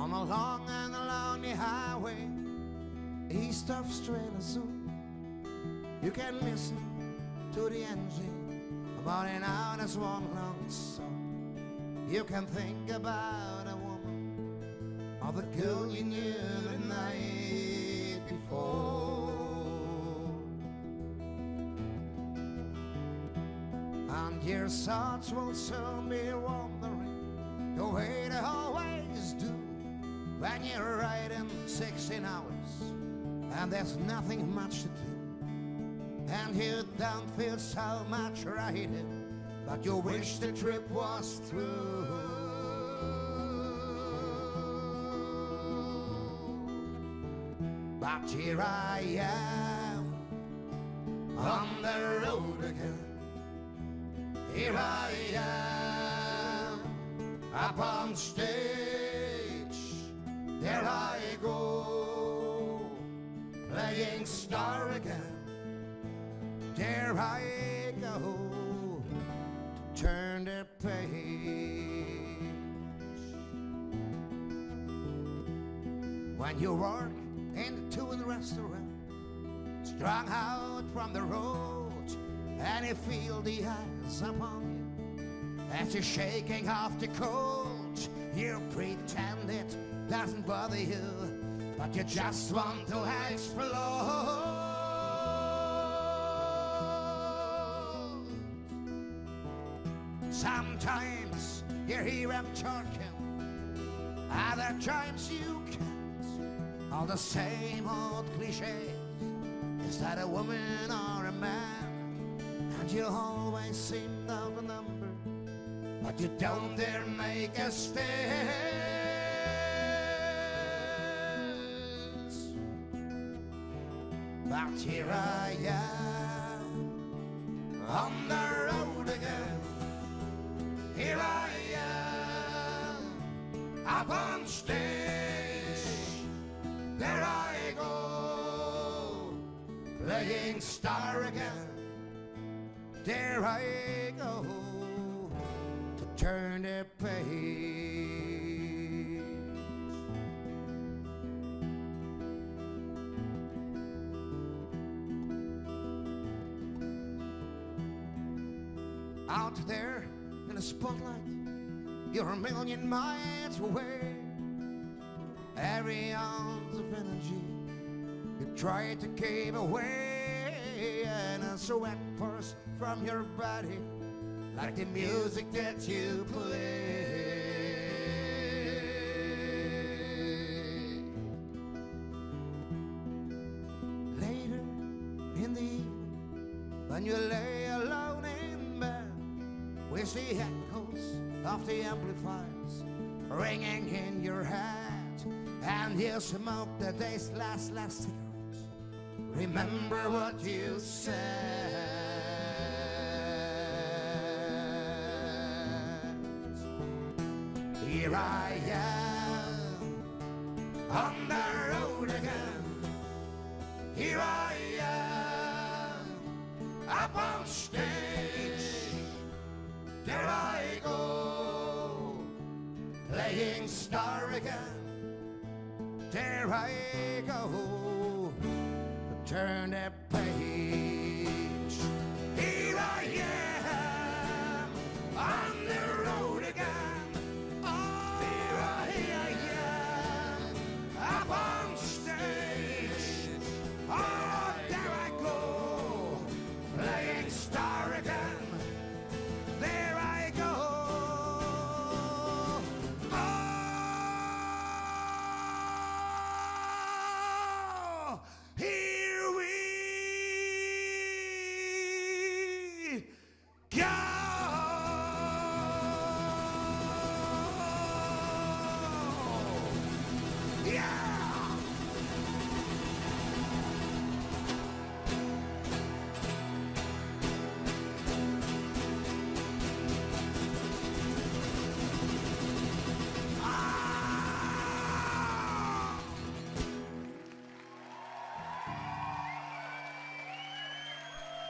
on a long and lonely highway east of Strelazoo. You can listen to the engine about an hour as one long song. You can think about a woman or the girl you knew the night before. And your thoughts will soon be wandering the way always do when you're riding 16 hours and there's nothing much to do. And you don't feel so much riding, but you wish the trip was through. But here I am on the road again. Here I am up on stage. There I go, playing star again. There I go, turn the page. When you work in the the restaurant, strung out from the road, and you feel the eyes upon you. You're shaking off the cold, you pretend it doesn't bother you, but you just want to explode. Sometimes you hear him talking, other times you can't. All the same old cliches. Is that a woman or a man? And you always seem to number, but you don't dare make a stance. But here I am on the road again. Here I am up on stage. There I go, playing star again. There I go to turn the page. Out there in the spotlight, you're a million miles away. Every ounce of energy you try to keep away, and a sweat pours from your body like the music that you play. Later in the evening, when you lay alone in bed, we see echoes of the amplifiers ringing in your head, and you smoke the day's last last. Remember what you said. Here I am on the road again. Here I am up on stage. Star again. There I go, turn the page. God.